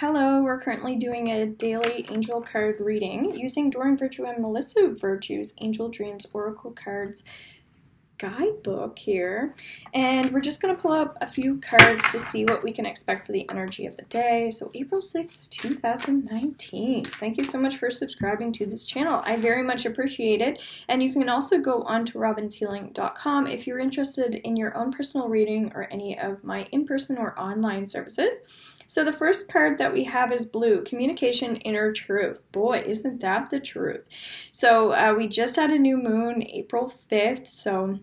Hello, we're currently doing a daily angel card reading using Doreen Virtue and Melissa Virtue's Angel Dreams Oracle Cards guidebook here. And we're just going to pull up a few cards to see what we can expect for the energy of the day. So April 6, 2019. Thank you so much for subscribing to this channel. I very much appreciate it. And you can also go on to robinshealing.com if you're interested in your own personal reading or any of my in-person or online services. So the first card that we have is blue, Communication Inner Truth. Boy, isn't that the truth. So uh, we just had a new moon, April 5th, so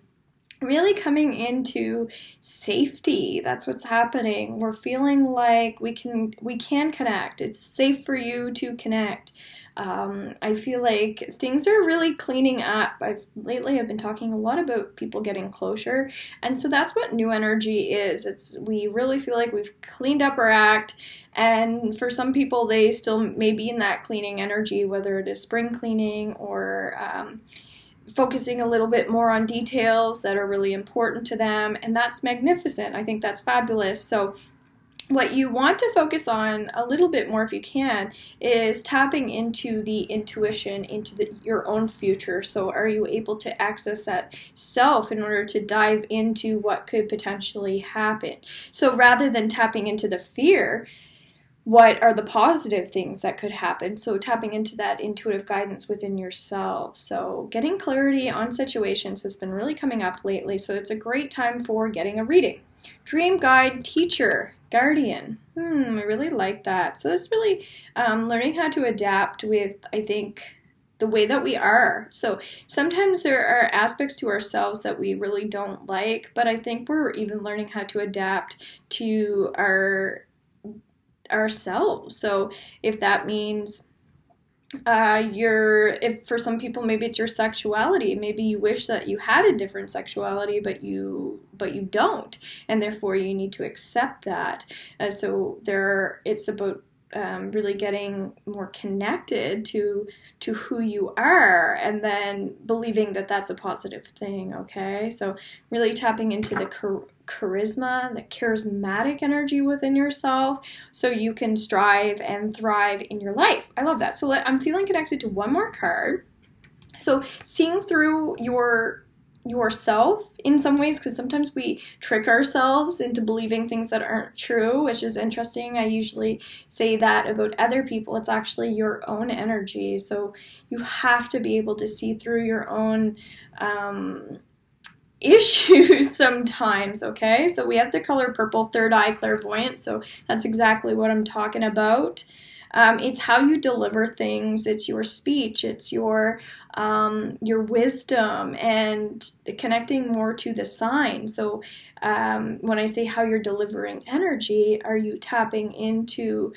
really coming into safety that's what's happening we're feeling like we can we can connect it's safe for you to connect um, I feel like things are really cleaning up. I've lately I've been talking a lot about people getting closure, and so that's what new energy is. It's we really feel like we've cleaned up our act, and for some people they still may be in that cleaning energy, whether it is spring cleaning or um, focusing a little bit more on details that are really important to them, and that's magnificent. I think that's fabulous. So what you want to focus on a little bit more if you can is tapping into the intuition into the, your own future so are you able to access that self in order to dive into what could potentially happen so rather than tapping into the fear what are the positive things that could happen. So, tapping into that intuitive guidance within yourself. So, getting clarity on situations has been really coming up lately. So, it's a great time for getting a reading. Dream guide, teacher, guardian. Hmm, I really like that. So, it's really um, learning how to adapt with, I think, the way that we are. So sometimes there are aspects to ourselves that we really don't like, but I think we're even learning how to adapt to our ourselves. So if that means uh, your if for some people maybe it's your sexuality. Maybe you wish that you had a different sexuality but you but you don't and therefore you need to accept that. Uh, so there it's about um, really getting more connected to to who you are and then believing that that's a positive thing okay? So really tapping into the char- charisma the charismatic energy within yourself so you can strive and thrive in your life. I love that. So let, i'm feeling connected to one more card. So seeing through your yourself in some ways because sometimes we trick ourselves into believing things that aren't true, which is interesting. I usually say that about other people. It's actually your own energy. So you have to be able to see through your own um, issues sometimes, okay? So we have the color purple, third eye clairvoyant. So that's exactly what I'm talking about. Um, it's how you deliver things. It's your speech. It's your um, your wisdom and connecting more to the sign. So um, when I say how you're delivering energy, are you tapping into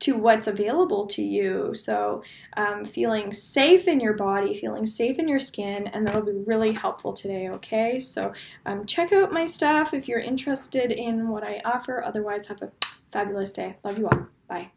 to what's available to you. So, um, feeling safe in your body, feeling safe in your skin, and that'll be really helpful today, okay? So, um, check out my stuff if you're interested in what I offer. Otherwise, have a fabulous day. Love you all. Bye.